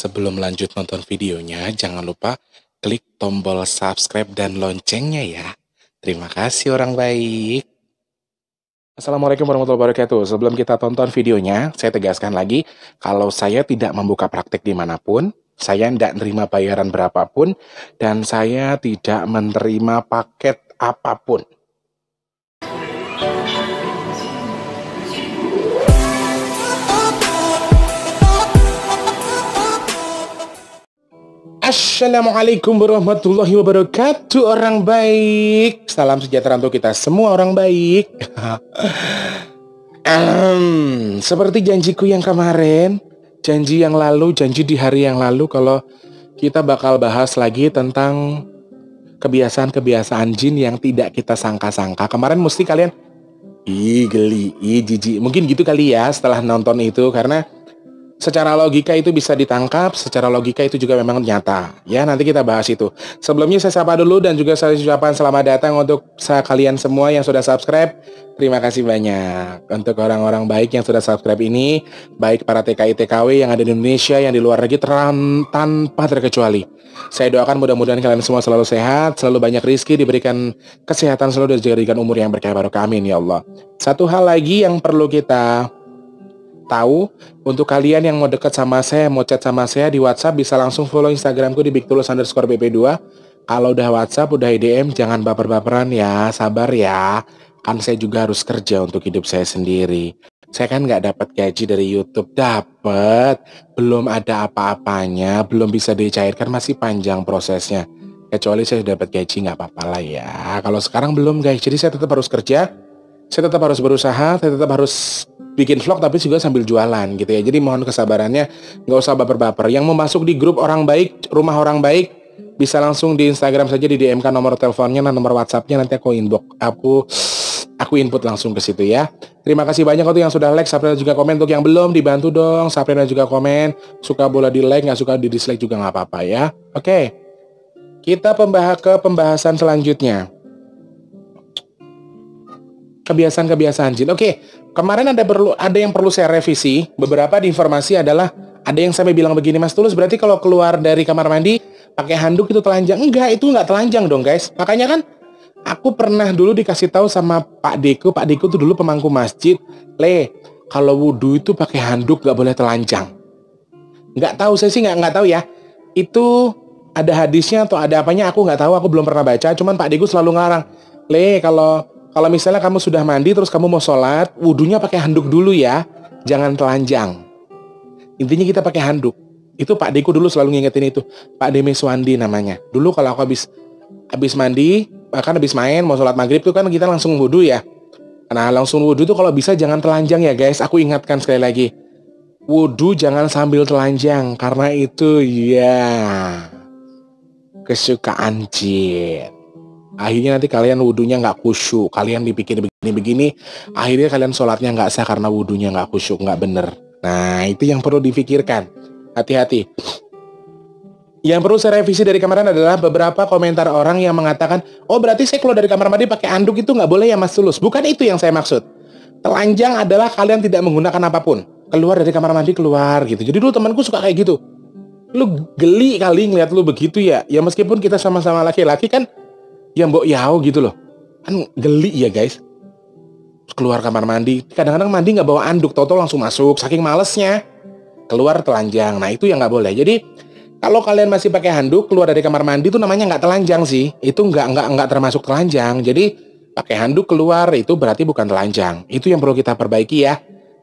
Sebelum lanjut nonton videonya, jangan lupa klik tombol subscribe dan loncengnya ya. Terima kasih orang baik. Assalamualaikum warahmatullahi wabarakatuh. Sebelum kita tonton videonya, saya tegaskan lagi, kalau saya tidak membuka praktek di mana pun, saya tidak menerima bayaran berapapun, dan saya tidak menerima paket apa pun. Assalamualaikum warahmatullahi wabarakatuh orang baik. Salam sejahtera untuk kita semua orang baik. Um, Seperti janjiku yang kemarin Janji yang lalu, janji di hari yang lalu Kalau kita bakal bahas lagi tentang Kebiasaan-kebiasaan jin yang tidak kita sangka-sangka. Kemarin mesti kalian Ih geli, ih jijik. Mungkin gitu kali ya setelah nonton itu Karena secara logika itu bisa ditangkap, secara logika itu juga memang nyata. Ya, nanti kita bahas itu. Sebelumnya saya sapa dulu dan juga saya ucapkan selamat datang untuk kalian semua yang sudah subscribe. Terima kasih banyak untuk orang-orang baik yang sudah subscribe ini, baik para TKI TKW yang ada di Indonesia, yang di luar negeri tanpa terkecuali. Saya doakan mudah-mudahan kalian semua selalu sehat, selalu banyak rizki, diberikan kesehatan, selalu diberikan umur yang berkah barokah. Amin ya Allah. Satu hal lagi yang perlu kita tahu untuk kalian yang mau deket sama saya, mau chat sama saya di WhatsApp bisa langsung follow Instagramku di bigtulus underscore bp2. Kalau udah WhatsApp, udah IDM, jangan baper-baperan ya, sabar ya. Kan saya juga harus kerja untuk hidup saya sendiri. Saya kan nggak dapat gaji dari YouTube, dapat. Belum ada apa-apanya, belum bisa dicairkan, masih panjang prosesnya. Kecuali saya dapat gaji nggak apa-apa lah ya. Kalau sekarang belum guys, jadi saya tetap harus kerja. Saya tetap harus berusaha, saya tetap harus bikin vlog tapi juga sambil jualan gitu ya. Jadi mohon kesabarannya, nggak usah baper-baper. Yang mau masuk di grup orang baik, rumah orang baik, bisa langsung di Instagram saja di DM kan nomor teleponnya dan nomor WhatsAppnya nanti aku inbox aku aku input langsung ke situ ya. Terima kasih banyak untuk yang sudah like, subscribe juga komen untuk yang belum dibantu dong, subscribe dan juga komen. Suka bola di like, nggak suka di dislike juga nggak apa-apa ya. Oke, kita pembahas ke pembahasan selanjutnya kebiasaan-kebiasaan jin. Oke, kemarin ada perlu ada yang perlu saya revisi. Beberapa di informasi adalah ada yang sampai bilang begini Mas Tulus berarti kalau keluar dari kamar mandi pakai handuk itu telanjang. Enggak, itu enggak telanjang dong, guys. Makanya kan aku pernah dulu dikasih tahu sama Pak Deko. Pak Deko itu dulu pemangku masjid. Le, kalau wudhu itu pakai handuk nggak boleh telanjang. Nggak tahu saya sih nggak nggak tahu ya. Itu ada hadisnya atau ada apanya aku nggak tahu. Aku belum pernah baca. Cuman Pak Deko selalu ngarang. Le, kalau kalau misalnya kamu sudah mandi terus kamu mau sholat, wudhunya pakai handuk dulu ya, jangan telanjang. Intinya kita pakai handuk. Itu Pak Deku dulu selalu ngingetin itu. Pak Demi Swandi namanya. Dulu kalau aku habis habis mandi, bahkan habis main mau sholat maghrib tuh kan kita langsung wudhu ya. Nah langsung wudhu tuh kalau bisa jangan telanjang ya guys. Aku ingatkan sekali lagi. Wudhu jangan sambil telanjang karena itu ya kesukaan jin akhirnya nanti kalian wudhunya nggak khusyuk kalian dipikir begini-begini akhirnya kalian sholatnya nggak sah karena wudhunya nggak khusyuk nggak bener nah itu yang perlu difikirkan hati-hati yang perlu saya revisi dari kemarin adalah beberapa komentar orang yang mengatakan, oh berarti saya keluar dari kamar mandi pakai anduk itu nggak boleh ya Mas Tulus. Bukan itu yang saya maksud. Telanjang adalah kalian tidak menggunakan apa pun. Keluar dari kamar mandi keluar gitu. Jadi dulu temanku suka kayak gitu. Lu geli kali ngeliat lu begitu ya. Ya meskipun kita sama-sama laki-laki kan ya mbok yao gitu loh. Kan geli ya guys. Keluar kamar mandi. Kadang-kadang mandi nggak bawa anduk. Toto langsung masuk saking malesnya. Keluar telanjang. Nah itu yang nggak boleh. Jadi kalau kalian masih pakai handuk keluar dari kamar mandi itu namanya nggak telanjang sih. Itu nggak nggak nggak termasuk telanjang. Jadi pakai handuk keluar itu berarti bukan telanjang. Itu yang perlu kita perbaiki ya.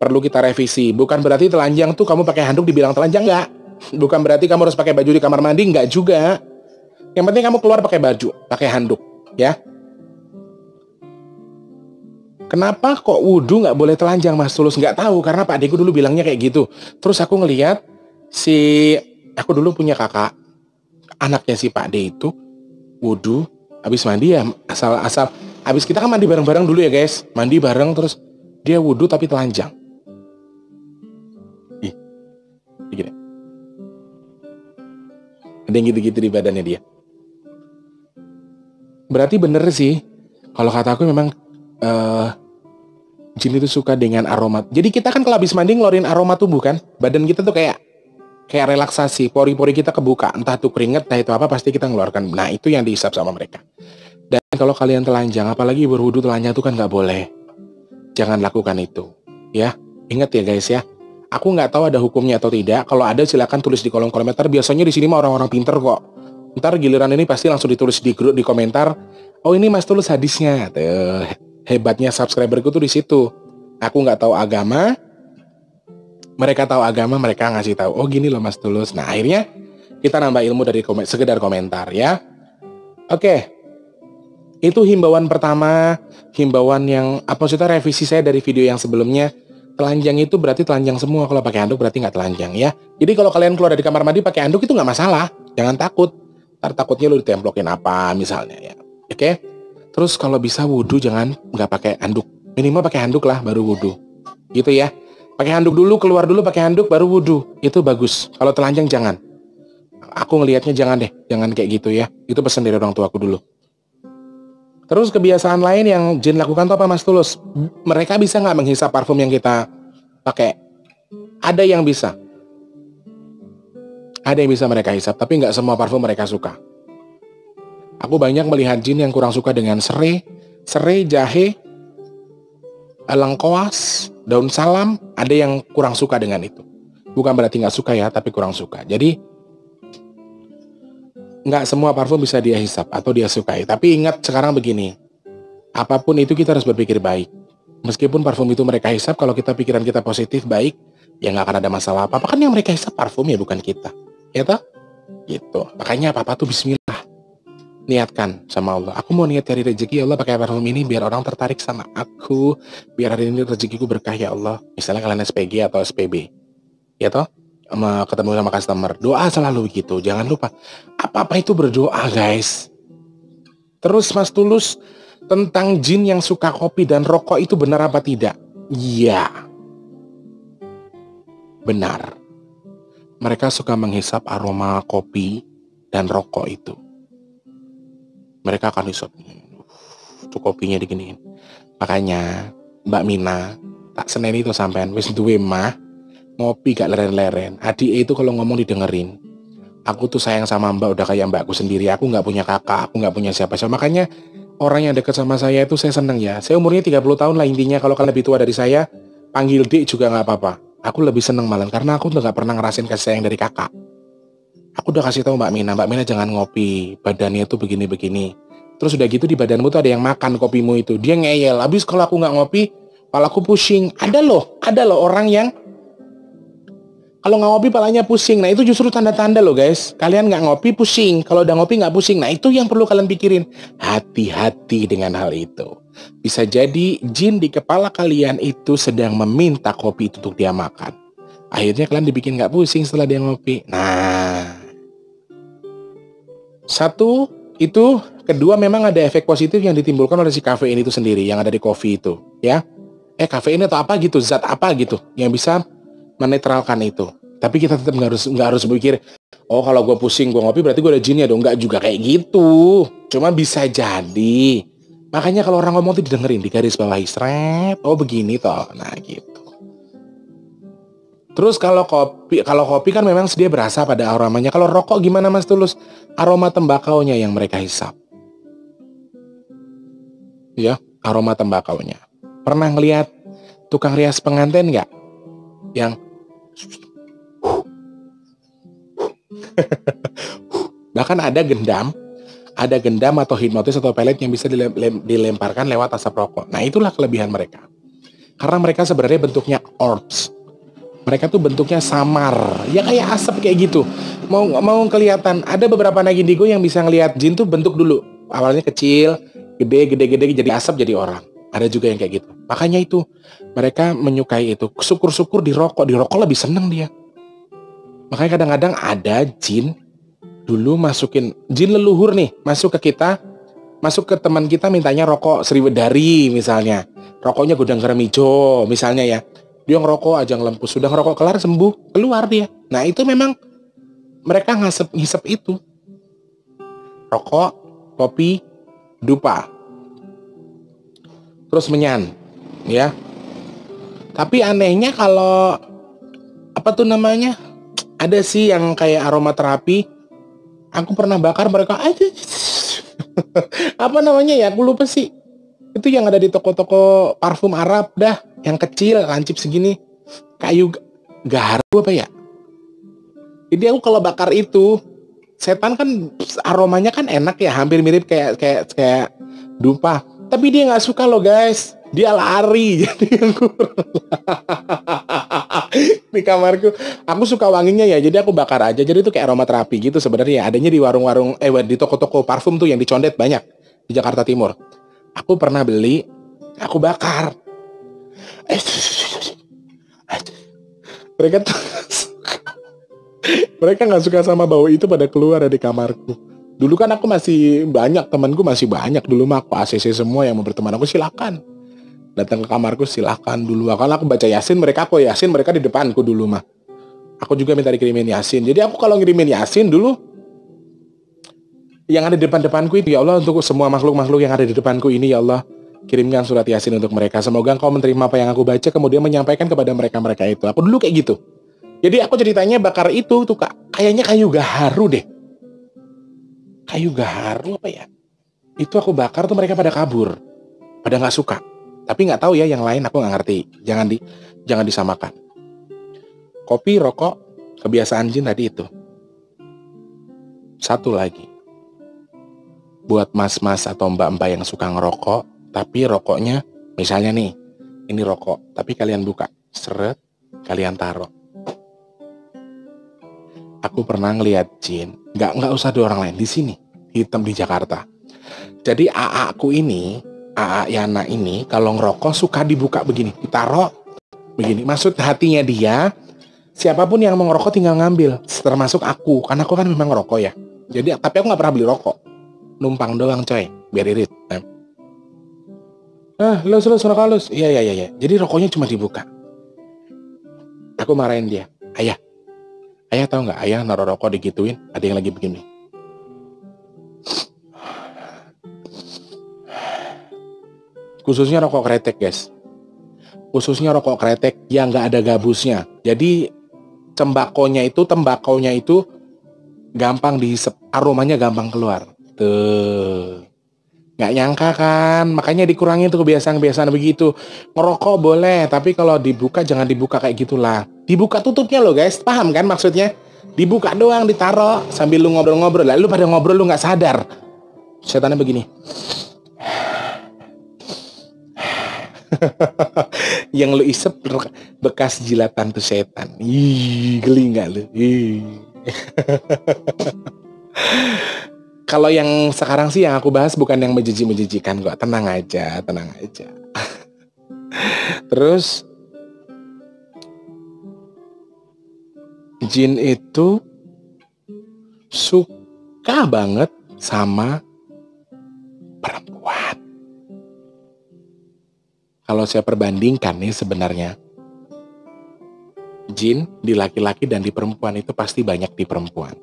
Perlu kita revisi. Bukan berarti telanjang tuh kamu pakai handuk dibilang telanjang nggak. Bukan berarti kamu harus pakai baju di kamar mandi nggak juga yang penting kamu keluar pakai baju, pakai handuk, ya. Kenapa kok wudhu nggak boleh telanjang Mas Tulus? Nggak tahu karena Pak Deku dulu bilangnya kayak gitu. Terus aku ngeliat si aku dulu punya kakak anaknya si Pak D itu wudhu habis mandi ya asal asal habis kita kan mandi bareng-bareng dulu ya guys mandi bareng terus dia wudhu tapi telanjang ih gini ada yang gitu-gitu di badannya dia berarti bener sih kalau kata aku memang uh, jin itu suka dengan aroma. Jadi kita kan kalau habis mandi ngeluarin aroma tubuh kan, badan kita tuh kayak kayak relaksasi, pori-pori kita kebuka, entah itu keringet, entah itu apa, pasti kita ngeluarkan. Nah, itu yang dihisap sama mereka. Dan kalau kalian telanjang, apalagi berwudu telanjang itu kan nggak boleh. Jangan lakukan itu. Ya, ingat ya guys ya. Aku nggak tahu ada hukumnya atau tidak. Kalau ada silakan tulis di kolom komentar. Biasanya di sini mah orang-orang pinter kok. Ntar giliran ini pasti langsung ditulis di grup di komentar. Oh ini Mas Tulus hadisnya. Tuh, hebatnya subscriberku tuh di situ. Aku nggak tahu agama, mereka tahu agama, mereka ngasih tahu, oh gini loh Mas Tulus. Nah akhirnya kita nambah ilmu dari komen, sekedar komentar ya. Oke, itu himbauan pertama, himbauan yang apa maksudnya revisi saya dari video yang sebelumnya. Telanjang itu berarti telanjang semua, kalau pakai handuk berarti nggak telanjang ya. Jadi kalau kalian keluar dari kamar mandi pakai handuk itu nggak masalah, jangan takut. Ntar takutnya lu ditemplokin apa misalnya ya. Oke, terus kalau bisa wudhu jangan nggak pakai handuk, minimal pakai handuk lah baru wudhu, gitu ya. Pakai handuk dulu, keluar dulu pakai handuk baru wudhu. Itu bagus. Kalau telanjang jangan. Aku ngelihatnya jangan deh, jangan kayak gitu ya. Itu pesan dari orang tuaku dulu. Terus kebiasaan lain yang Jin lakukan tuh apa Mas Tulus? Mereka bisa nggak menghisap parfum yang kita pakai? Ada yang bisa. Ada yang bisa mereka hisap, tapi nggak semua parfum mereka suka. Aku banyak melihat jin yang kurang suka dengan serai, serai, jahe, lengkoas, daun salam, ada yang kurang suka dengan itu. Bukan berarti nggak suka ya, tapi kurang suka. Jadi nggak semua parfum bisa dia hisap atau dia sukai. Tapi ingat sekarang begini, apa pun itu kita harus berpikir baik. Meskipun parfum itu mereka hisap, kalau kita pikiran kita positif, baik, ya nggak akan ada masalah apa-apa. Kan yang mereka hisap parfum ya bukan kita. Ya toh? Gitu. Makanya apa-apa tuh bismillah niatkan sama Allah. Aku mau niat cari rezeki ya Allah pakai parfum ini biar orang tertarik sama aku, biar hari ini rezekiku berkah ya Allah. Misalnya kalian SPG atau SPB, ya toh, sama ketemu sama customer, doa selalu begitu. Jangan lupa apa-apa itu berdoa guys. Terus Mas Tulus tentang jin yang suka kopi dan rokok itu benar apa tidak? Iya. Benar. Mereka suka menghisap aroma kopi dan rokok itu. Mereka akan hisap tuh kopinya diginiin. Makanya Mbak Mina tak senen itu sampean wis duwe mah ngopi gak leren-leren. Adik itu kalau ngomong didengerin. Aku tuh sayang sama mbak udah kayak mbakku sendiri. Aku nggak punya kakak aku nggak punya siapa-siapa. Makanya orang yang deket sama saya itu saya seneng ya. Saya umurnya 30 tahun lah intinya. Kalau kalian lebih tua dari saya panggil dik juga nggak apa-apa aku lebih seneng malah karena aku tuh nggak pernah ngerasain kasih sayang dari kakak aku udah kasih tahu Mbak Mina, Mbak Mina jangan ngopi, badannya tuh begini-begini. Terus udah gitu di badanmu tuh ada yang makan kopimu itu. Dia ngeyel. Habis kalau aku nggak ngopi, kalau aku pusing. Ada loh, ada loh orang yang kalau nggak ngopi palanya pusing. Nah itu justru tanda-tanda loh guys. Kalian nggak ngopi pusing. Kalau udah ngopi nggak pusing. Nah itu yang perlu kalian pikirin. Hati-hati dengan hal itu. Bisa jadi jin di kepala kalian itu sedang meminta kopi itu untuk dia makan. Akhirnya kalian dibikin nggak pusing setelah dia ngopi. Nah, satu itu kedua memang ada efek positif yang ditimbulkan oleh si kafein itu sendiri yang ada di kopi itu, ya. Eh kafein atau apa gitu, zat apa gitu yang bisa menetralkan itu. Tapi kita tetap nggak harus nggak harus berpikir, oh kalau gue pusing gue ngopi berarti gue ada jinnya dong. Nggak juga kayak gitu. Cuma bisa jadi. Makanya kalau orang ngomong tuh didengerin di garis bawah seret. Oh begini toh. Nah gitu. Terus kalau kopi, kalau kopi kan memang dia berasa pada aromanya. Kalau rokok gimana Mas Tulus? Aroma tembakaunya yang mereka hisap. Ya, aroma tembakaunya. Pernah ngeliat tukang rias pengantin nggak? Yang bahkan ada gendam, ada gendam atau hipnotis atau pelet yang bisa dilemparkan lewat asap rokok. Nah itulah kelebihan mereka. Karena mereka sebenarnya bentuknya orbs, mereka tuh bentuknya samar. Ya kayak asap kayak gitu. Mau mau kelihatan. Ada beberapa anak indigo yang bisa ngelihat jin tuh bentuk dulu. Awalnya kecil gede gede gede jadi asap jadi orang. Ada juga yang kayak gitu. Makanya itu mereka menyukai itu. Syukur-syukur di rokok. Di rokok lebih seneng dia. Makanya kadang-kadang ada jin dulu masukin jin leluhur nih masuk ke kita masuk ke teman kita mintanya rokok Sriwedari misalnya. Rokoknya gudang garam hijau misalnya ya. Dia ngerokok aja ngelempus. Sudah ngerokok kelar sembuh. Keluar dia. Nah itu memang mereka ngasep ngisep itu. Rokok kopi dupa. Terus menyan ya. Tapi anehnya kalau apa tuh namanya? Ada sih yang kayak aromaterapi. Aku pernah bakar mereka aja. apa namanya ya? Aku lupa sih. Itu yang ada di toko-toko parfum Arab dah, yang kecil, lancip segini. Kayu gaharu apa ya? Jadi aku kalau bakar itu, setan kan aromanya kan enak ya, hampir mirip kayak kayak kayak dupa. Tapi dia nggak suka loh guys. Dia lari jadi aku di kamarku. Aku suka wanginya ya, jadi aku bakar aja. Jadi itu kayak aromaterapi gitu sebenarnya. Adanya di warung-warung eh di toko-toko parfum tuh yang dicondet banyak di Jakarta Timur. Aku pernah beli, aku bakar. Eh, mereka tuh mereka nggak suka sama bau itu pada keluar dari kamarku. Dulu kan aku masih banyak temanku masih banyak dulu mah aku ACC semua yang mau berteman aku silakan datang ke kamarku silahkan dulu. Kalau aku baca yasin mereka aku yasin mereka di depanku dulu mah aku juga minta dikirimin yasin. Jadi aku kalau ngirimin yasin dulu yang ada di depan-depanku itu ya Allah untuk semua makhluk-makhluk yang ada di depanku ini ya Allah kirimkan surat yasin untuk mereka. Semoga engkau menerima apa yang aku baca kemudian menyampaikan kepada mereka-mereka itu. Aku dulu kayak gitu. Jadi aku ceritanya bakar itu tuh kak, kayaknya kayu gaharu deh. Kayu gaharu apa ya? Itu aku bakar tuh mereka pada kabur, pada nggak suka. Tapi nggak tahu ya yang lain aku nggak ngerti. Jangan di jangan disamakan. Kopi, rokok, kebiasaan jin tadi itu. Satu lagi. Buat mas-mas atau mbak-mbak yang suka ngerokok, tapi rokoknya misalnya nih, ini rokok, tapi kalian buka, seret, kalian taruh aku pernah ngeliat jin nggak nggak usah dua orang lain di sini hitam di Jakarta jadi AA aku ini AA Yana ini kalau ngerokok suka dibuka begini ditaruh begini. Maksud hatinya dia siapa pun yang mau ngerokok tinggal ngambil termasuk aku karena aku kan memang ngerokok ya. Jadi tapi aku nggak pernah beli rokok. Numpang doang coy. Biar irit nah. ah lo lo suara kalus iya iya iya. Jadi rokoknya cuma dibuka. Aku marahin dia. Ayah. Ayah tahu nggak? Ayah naruh rokok digituin, ada yang lagi begini. Khususnya rokok kretek guys. Khususnya rokok kretek yang nggak ada gabusnya. Jadi tembakonya itu, tembakonya itu gampang dihisap, aromanya gampang keluar. Tuh. Nggak nyangka kan, makanya dikurangi tuh kebiasaan-kebiasaan begitu. Ngerokok boleh, tapi kalau dibuka jangan dibuka kayak gitulah. Dibuka tutupnya loh guys, paham kan maksudnya? Dibuka doang, ditaro sambil lu ngobrol-ngobrol. Lalu pada ngobrol lu nggak sadar. Setannya begini. yang lu isep bekas jilatan tuh setan. Ih, geli nggak lu? Kalau yang sekarang sih yang aku bahas bukan yang menjijik-menjijikan kok. Tenang aja, tenang aja. Terus Jin itu suka banget sama perempuan. Kalau saya perbandingkan nih sebenarnya Jin di laki-laki dan di perempuan itu pasti banyak di perempuan.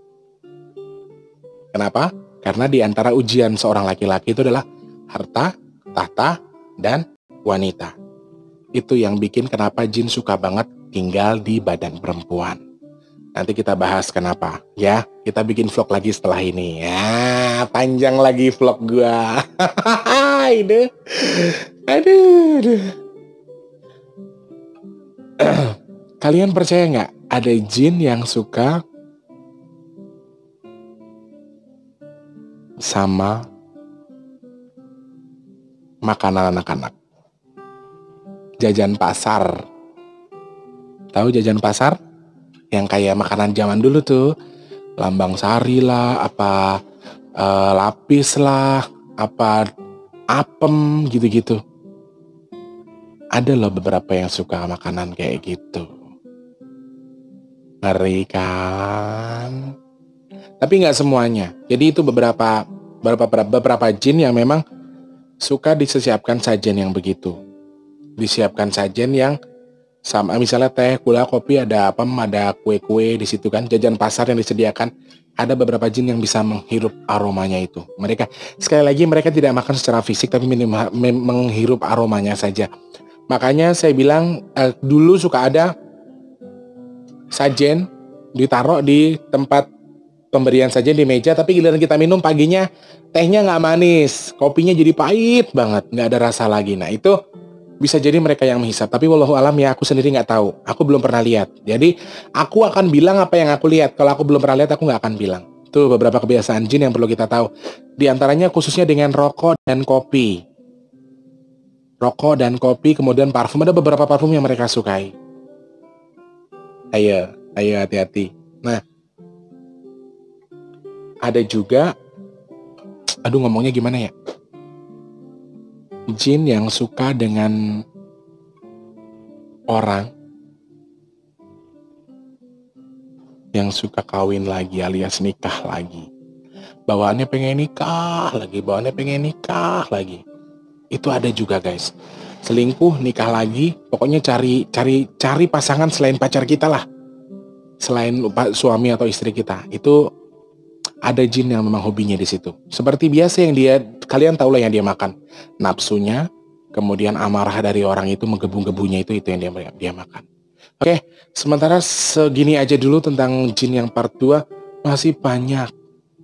Kenapa? Karena di antara ujian seorang laki-laki itu adalah harta, tahta, dan wanita. Itu yang bikin kenapa jin suka banget tinggal di badan perempuan. Nanti kita bahas kenapa ya. Kita bikin vlog lagi setelah ini. Ya, panjang lagi vlog gua. aduh. Aduh. Kalian percaya nggak ada jin yang suka sama makanan anak-anak. Jajan pasar. Tahu jajan pasar? Yang kayak makanan zaman dulu tuh. Lambang sari lah, apa uh, lapis lah, apa apem gitu-gitu. Ada loh beberapa yang suka makanan kayak gitu. Ngeri kan? Tapi nggak semuanya. Jadi itu beberapa beberapa beberapa jin yang memang suka disiapkan sajian yang begitu. Disiapkan sajian yang sama misalnya teh, gula, kopi, ada apa, ada kue-kue di situ kan, jajan pasar yang disediakan. Ada beberapa jin yang bisa menghirup aromanya itu. Mereka sekali lagi mereka tidak makan secara fisik tapi minimal, menghirup aromanya saja. Makanya saya bilang uh, dulu suka ada sajen ditaruh di tempat pemberian saja di meja tapi giliran kita minum paginya tehnya nggak manis kopinya jadi pahit banget nggak ada rasa lagi. Nah itu bisa jadi mereka yang menghisap. Tapi wallahu alam ya aku sendiri nggak tahu. Aku belum pernah lihat. Jadi aku akan bilang apa yang aku lihat. Kalau aku belum pernah lihat aku nggak akan bilang. Itu beberapa kebiasaan jin yang perlu kita tahu. Di antaranya khususnya dengan rokok dan kopi rokok dan kopi kemudian parfum. Ada beberapa parfum yang mereka sukai. Ayo ayo hati-hati. Nah ada juga aduh ngomongnya gimana ya? Jin yang suka dengan orang yang suka kawin lagi alias nikah lagi. Bawaannya pengen nikah lagi bawaannya pengen nikah lagi itu ada juga guys selingkuh nikah lagi pokoknya cari cari cari pasangan selain pacar kita lah selain suami atau istri kita itu ada jin yang memang hobinya di situ. Seperti biasa yang dia kalian tahu lah yang dia makan. Nafsunya, kemudian amarah dari orang itu menggebu-gebunya itu itu yang dia dia makan. Oke, sementara segini aja dulu tentang jin yang part 2 masih banyak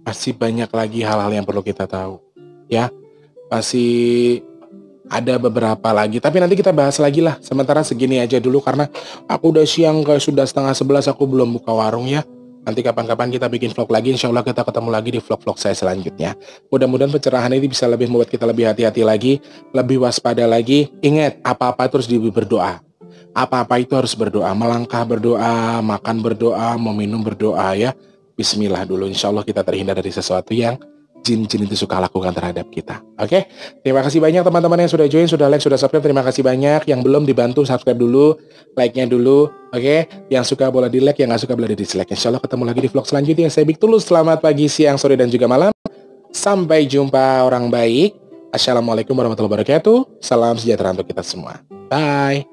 masih banyak lagi hal-hal yang perlu kita tahu. Ya. Masih ada beberapa lagi tapi nanti kita bahas lagi lah sementara segini aja dulu karena aku udah siang kayak sudah setengah sebelas aku belum buka warung ya Nanti kapan-kapan kita bikin vlog lagi, insya Allah kita ketemu lagi di vlog-vlog saya selanjutnya. Mudah-mudahan pencerahan ini bisa lebih membuat kita lebih hati-hati lagi, lebih waspada lagi. Ingat, apa-apa terus di berdoa. Apa-apa itu harus berdoa, melangkah berdoa, makan berdoa, meminum berdoa ya. Bismillah dulu, insya Allah kita terhindar dari sesuatu yang jin-jin itu suka lakukan terhadap kita. Oke, okay? terima kasih banyak teman-teman yang sudah join, sudah like, sudah subscribe. Terima kasih banyak. Yang belum dibantu subscribe dulu, like-nya dulu. Oke, okay? yang suka boleh di like, yang nggak suka boleh di dislike. Insya Allah ketemu lagi di vlog selanjutnya. Saya Bik Tulus. Selamat pagi, siang, sore, dan juga malam. Sampai jumpa orang baik. Assalamualaikum warahmatullahi wabarakatuh. Salam sejahtera untuk kita semua. Bye.